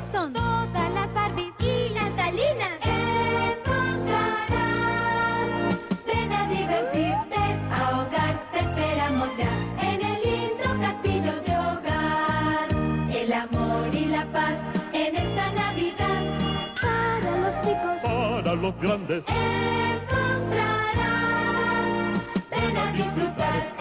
Gibson, todas las Barbies y las Dalinas. Ven a divertirte, a hogar, te esperamos ya en el lindo castillo de hogar. El amor y la paz en esta Navidad, para los chicos, para los grandes, encontrarás, ven a disfrutar.